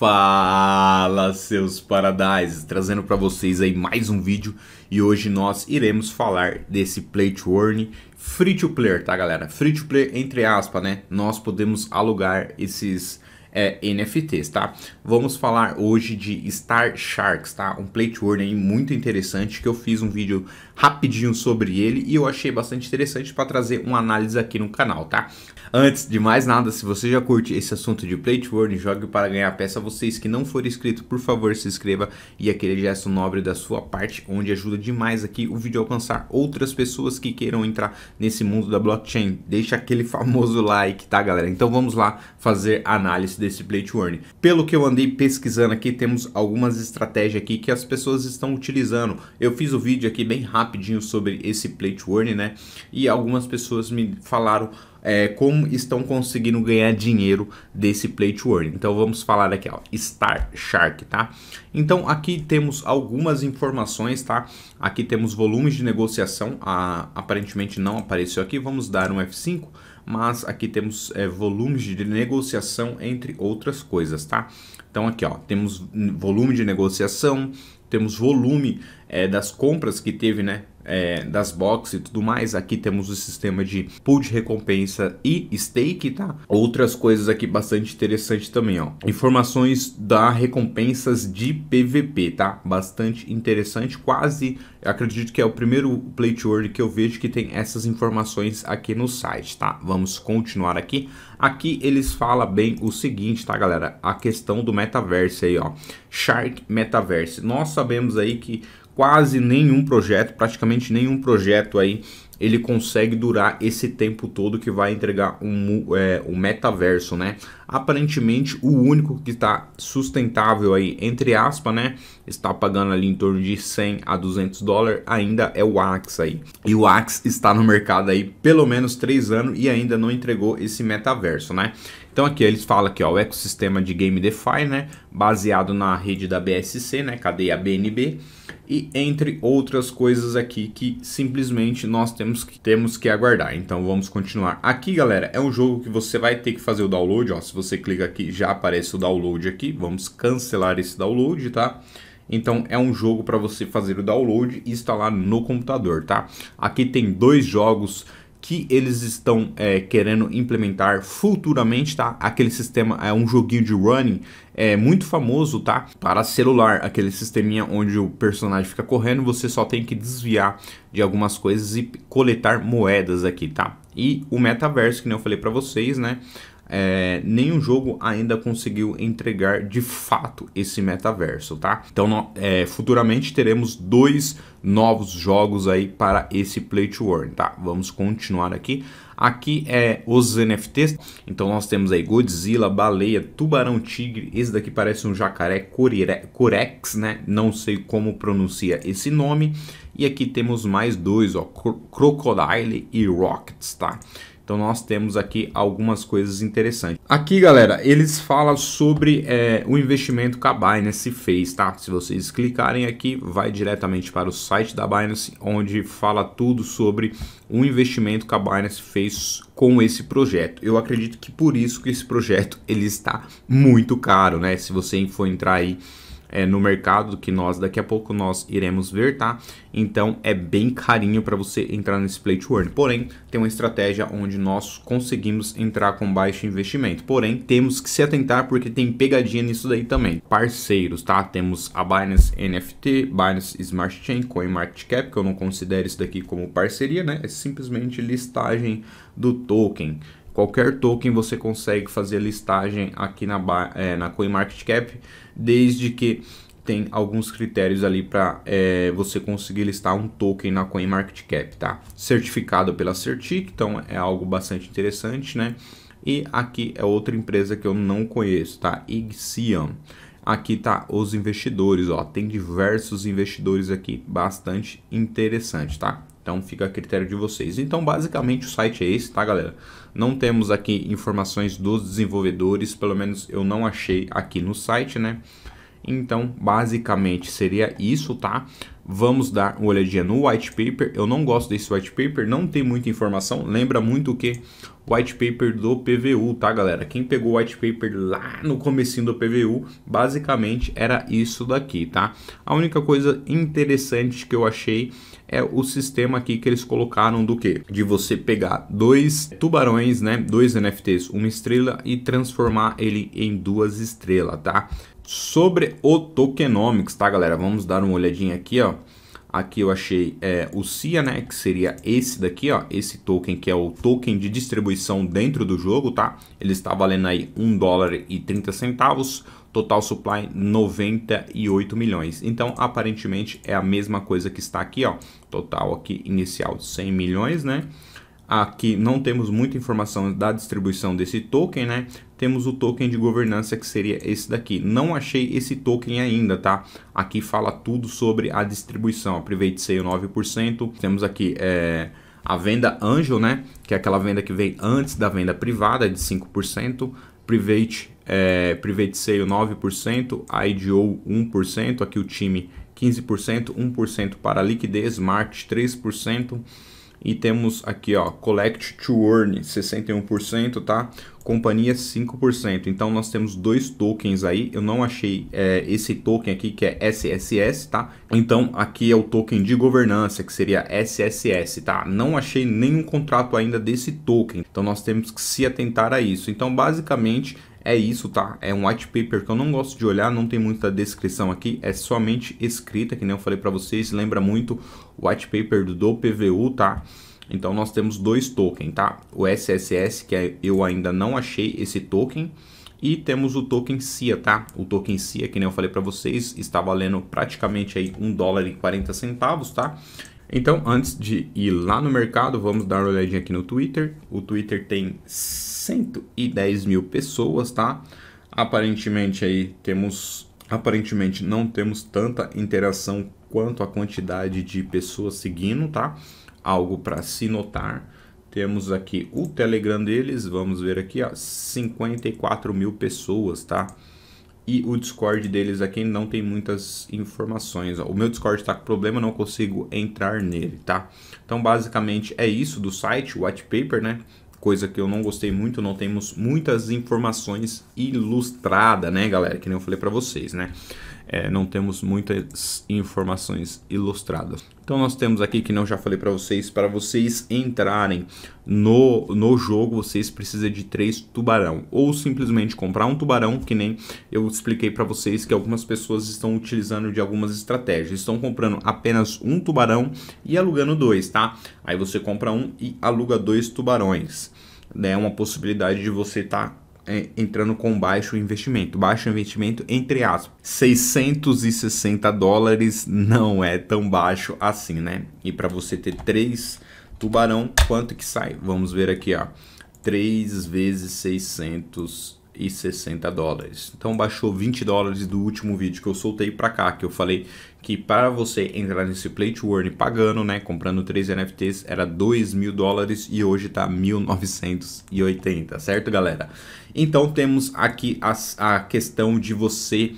Fala seus paradises, trazendo para vocês aí mais um vídeo e hoje nós iremos falar desse Play to Earn free to play, tá galera? Free to play entre aspas, né? Nós podemos alugar esses é, NFTs, tá? Vamos falar hoje de Star Sharks, tá? Um play to earn aí muito interessante que eu fiz um vídeo rapidinho sobre ele e eu achei bastante interessante para trazer uma análise aqui no canal, tá? Antes de mais nada, se você já curte esse assunto de play to earn, jogue para ganhar peça, vocês que não forem inscritos, por favor se inscreva e aquele gesto nobre da sua parte, onde ajuda demais aqui o vídeo a alcançar outras pessoas que queiram entrar nesse mundo da blockchain. Deixa aquele famoso like, tá galera? Então vamos lá fazer análise desse play to. Pelo que eu andei pesquisando aqui, temos algumas estratégias aqui que as pessoas estão utilizando. Eu fiz o vídeo aqui bem rapidinho sobre esse play to né? E algumas pessoas me falaram é, como estão conseguindo ganhar dinheiro desse Play to. Então vamos falar aqui, ó, Star Shark, tá? Então aqui temos algumas informações, tá? Aqui temos volumes de negociação, ah, aparentemente não apareceu aqui, vamos dar um F5, mas aqui temos é, volumes de negociação entre outras coisas, tá? Então aqui, ó, temos volume de negociação, temos volume é, das compras que teve, né, é, das boxes e tudo mais. Aqui temos o sistema de pool de recompensa e stake, tá? Outras coisas aqui bastante interessantes também, ó. Informações da recompensas de PVP, tá? Bastante interessante, quase, acredito que é o primeiro play to earn que eu vejo que tem essas informações aqui no site, tá? Vamos continuar aqui. Aqui eles falam bem o seguinte, tá, galera? A questão do metaverso aí, ó. Shark Metaverse. Nós sabemos aí que quase nenhum projeto, praticamente nenhum projeto aí, ele consegue durar esse tempo todo que vai entregar um, é, um metaverso, né? Aparentemente, o único que está sustentável aí, entre aspas, né? Está pagando ali em torno de 100 a 200 dólares, ainda é o Axe aí. E o Axe está no mercado aí pelo menos 3 anos e ainda não entregou esse metaverso, né? Então aqui eles falam que ó, o ecossistema de Game DeFi, né? Baseado na rede da BSC, né? Cadeia BNB e entre outras coisas aqui que simplesmente nós temos que, temos que aguardar. Então vamos continuar. Aqui, galera, é um jogo que você vai ter que fazer o download, ó. Se você clica aqui, já aparece o download aqui. Vamos cancelar esse download, tá? Então é um jogo para você fazer o download e instalar no computador, tá? Aqui tem dois jogos que eles estão é, querendo implementar futuramente, tá? Aquele sistema é um joguinho de running é muito famoso, tá? Para celular, aquele sisteminha onde o personagem fica correndo, você só tem que desviar de algumas coisas e coletar moedas aqui, tá? E o metaverso, que nem eu falei para vocês, né? É, nenhum jogo ainda conseguiu entregar de fato esse metaverso, tá? Então, é, futuramente teremos dois novos jogos aí para esse Play to Earn, tá? Vamos continuar aqui. Aqui é os NFTs, então nós temos aí Godzilla, Baleia, Tubarão Tigre, esse daqui parece um jacaré Corex, né? Não sei como pronuncia esse nome. E aqui temos mais dois, ó, Crocodile e Rockets, tá? Então nós temos aqui algumas coisas interessantes. Aqui, galera, eles falam sobre é, o investimento que a Binance fez, tá? Se vocês clicarem aqui, vai diretamente para o site da Binance, onde fala tudo sobre o investimento que a Binance fez com esse projeto. Eu acredito que por isso que esse projeto ele está muito caro, né? Se você for entrar aí é, no mercado que nós daqui a pouco nós iremos ver, tá? Então é bem carinho para você entrar nesse Play to Earn. Porém, tem uma estratégia onde nós conseguimos entrar com baixo investimento. Porém, temos que se atentar porque tem pegadinha nisso daí também. Parceiros, tá? Temos a Binance NFT, Binance Smart Chain, CoinMarketCap, que eu não considero isso daqui como parceria, né? É simplesmente listagem do token. Qualquer token você consegue fazer listagem aqui na, é, na CoinMarketCap, desde que tem alguns critérios ali para é, você conseguir listar um token na CoinMarketCap, tá? Certificado pela Certic, então é algo bastante interessante, né? E aqui é outra empresa que eu não conheço, tá? Ixion. Aqui tá os investidores, ó, tem diversos investidores aqui, bastante interessante, tá? Então fica a critério de vocês. Então basicamente o site é esse, tá galera? Não temos aqui informações dos desenvolvedores, pelo menos eu não achei aqui no site, né? Então, basicamente seria isso, tá? Vamos dar uma olhadinha no white paper. Eu não gosto desse white paper, não tem muita informação. Lembra muito o que? White paper do PVU, tá, galera? Quem pegou o white paper lá no comecinho do PVU, basicamente era isso daqui, tá? A única coisa interessante que eu achei é o sistema aqui que eles colocaram do que? De você pegar dois tubarões, né? Dois NFTs, uma estrela e transformar ele em duas estrelas, tá? Sobre o tokenomics, tá, galera? Vamos dar uma olhadinha aqui, ó. Aqui eu achei é, o CIA, né, que seria esse daqui, ó, esse token que é o token de distribuição dentro do jogo, tá? Ele está valendo aí 1 dólar e 30 centavos, total supply 98 milhões. Então, aparentemente é a mesma coisa que está aqui, ó, total aqui inicial 100 milhões, né? Aqui não temos muita informação da distribuição desse token, né? Temos o token de governança que seria esse daqui. Não achei esse token ainda, tá? Aqui fala tudo sobre a distribuição. A Private Sale 9%. Temos aqui é, a venda Angel, né? Que é aquela venda que vem antes da venda privada de 5%. Private, é, Private Sale 9%, IDO 1%, aqui o time 15%, 1% para liquidez, Market 3%, e temos aqui, ó, Collect to Earn 61%, tá? Companhia 5%. Então nós temos dois tokens aí. Eu não achei é, esse token aqui que é SSS, tá? Então aqui é o token de governança que seria SSS, tá? Não achei nenhum contrato ainda desse token. Então nós temos que se atentar a isso. Então basicamente é isso, tá? É um white paper que eu não gosto de olhar, não tem muita descrição aqui, é somente escrita, que nem eu falei para vocês, lembra muito o white paper do PVU, tá? Então nós temos dois tokens, tá? O SSS, que é, eu ainda não achei esse token, e temos o token CIA, tá? O token CIA, que nem eu falei para vocês, está valendo praticamente aí 1 dólar e 40 centavos, tá? Então, antes de ir lá no mercado, vamos dar uma olhadinha aqui no Twitter. O Twitter tem 110 mil pessoas, tá? Aparentemente aí temos, aparentemente não temos tanta interação quanto a quantidade de pessoas seguindo, tá? Algo para se notar. Temos aqui o Telegram deles, vamos ver aqui, ó, 54 mil pessoas, tá? E o Discord deles aqui não tem muitas informações. Ó. O meu Discord está com problema, não consigo entrar nele, tá? Então, basicamente, é isso do site, o white paper, né? coisa que eu não gostei muito, não temos muitas informações ilustradas, né, galera? Que nem eu falei para vocês, né? É, não temos muitas informações ilustradas. Então nós temos aqui, que não já falei para vocês, para vocês entrarem no, no jogo, vocês precisam de três tubarão. Ou simplesmente comprar um tubarão, que nem eu expliquei para vocês que algumas pessoas estão utilizando de algumas estratégias. Estão comprando apenas um tubarão e alugando dois, tá? Aí você compra um e aluga dois tubarões. É uma possibilidade de você estar tá entrando com baixo investimento. Baixo investimento, entre aspas. 660 dólares não é tão baixo assim, né? E para você ter três tubarão, quanto que sai? Vamos ver aqui, ó. 3 vezes 600 e 60 dólares. Então baixou 20 dólares do último vídeo que eu soltei para cá, que eu falei que para você entrar nesse Play to Earn pagando, né, comprando 3 NFTs era 2 mil dólares e hoje tá 1980, certo galera? Então temos aqui a, questão de você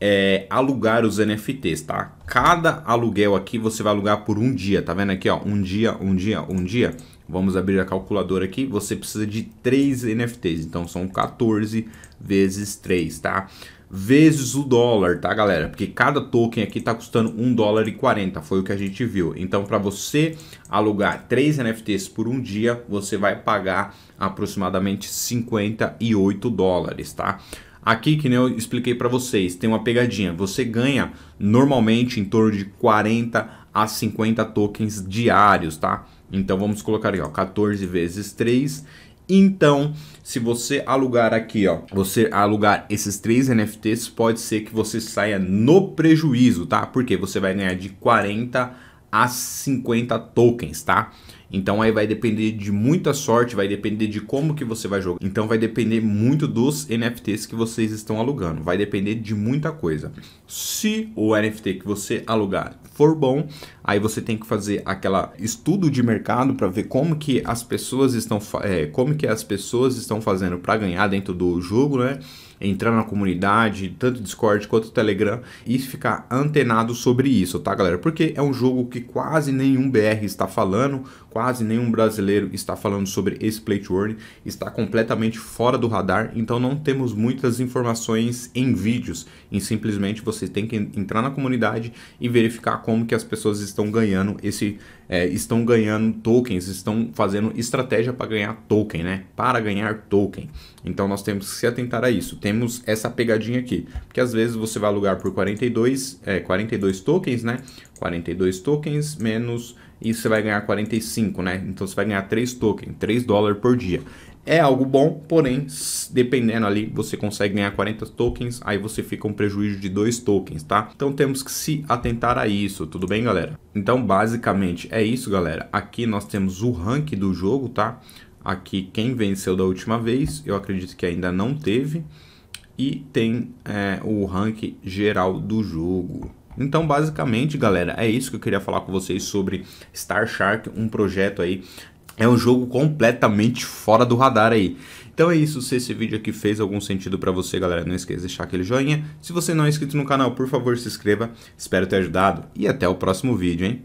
é, alugar os NFTs, tá? Cada aluguel aqui você vai alugar por um dia, tá vendo aqui, ó? Um dia, um dia, um dia. Vamos abrir a calculadora aqui. Você precisa de 3 NFTs, então são 14 vezes 3, tá? Vezes o dólar, tá, galera? Porque cada token aqui tá custando 1 dólar e 40, foi o que a gente viu. Então, para você alugar 3 NFTs por um dia, você vai pagar aproximadamente 58 dólares, tá? Aqui, que nem eu expliquei para vocês, tem uma pegadinha. Você ganha normalmente em torno de 40 a 50 tokens diários, tá? Então vamos colocar aqui, ó, 14 vezes 3. Então, se você alugar aqui, ó, você alugar esses três NFTs, pode ser que você saia no prejuízo, tá? Porque você vai ganhar de 40 a 50 tokens, tá? Então aí vai depender de muita sorte, vai depender de como que você vai jogar. Então vai depender muito dos NFTs que vocês estão alugando, vai depender de muita coisa. Se o NFT que você alugar for bom, aí você tem que fazer aquela estudo de mercado para ver como que as pessoas estão é, como que as pessoas estão fazendo para ganhar dentro do jogo, né? Entrar na comunidade, tanto Discord quanto Telegram, e ficar antenado sobre isso, tá, galera? Porque é um jogo que quase nenhum BR está falando, quase nenhum brasileiro está falando sobre esse to Earn, está completamente fora do radar, então não temos muitas informações em vídeos, e simplesmente você tem que entrar na comunidade e verificar como que as pessoas estão ganhando esse é, estão ganhando tokens, estão fazendo estratégia para ganhar token, né? Para ganhar token. Então nós temos que se atentar a isso. Temos essa pegadinha aqui, porque às vezes você vai alugar por 42, é, 42 tokens, né? 42 tokens menos e você vai ganhar 45, né? Então você vai ganhar 3 tokens, 3 dólares por dia. É algo bom, porém, dependendo ali, você consegue ganhar 40 tokens, aí você fica um prejuízo de 2 tokens, tá? Então temos que se atentar a isso, tudo bem, galera? Então, basicamente, é isso, galera. Aqui nós temos o rank do jogo, tá? Aqui, quem venceu da última vez, eu acredito que ainda não teve. E tem é, o rank geral do jogo. Então, basicamente, galera, é isso que eu queria falar com vocês sobre Star Shark, um projeto aí é um jogo completamente fora do radar aí. Então é isso, se esse vídeo aqui fez algum sentido para você, galera, não esqueça de deixar aquele joinha. Se você não é inscrito no canal, por favor, se inscreva. Espero ter ajudado e até o próximo vídeo, hein?